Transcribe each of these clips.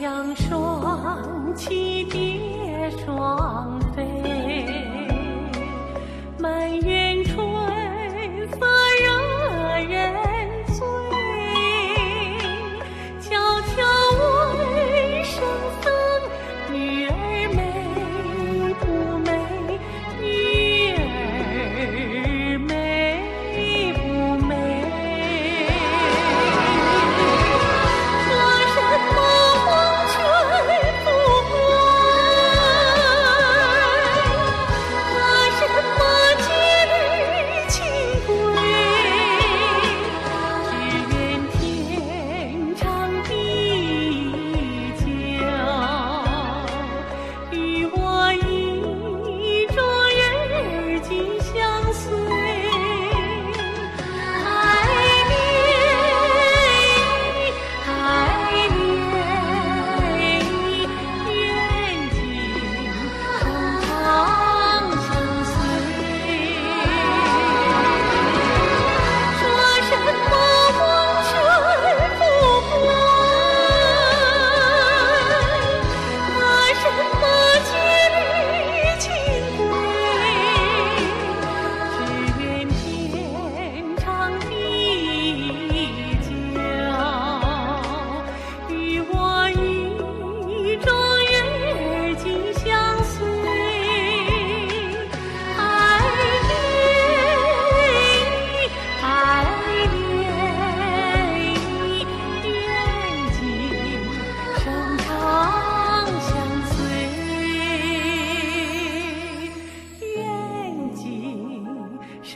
阳双栖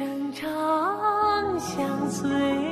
愿今生长相随。